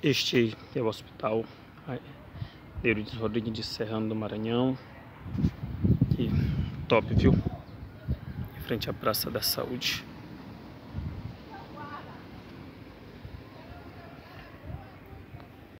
Este é o hospital Eurides Rodrigues de Serrano do Maranhão. Que top, viu? Em frente à Praça da Saúde.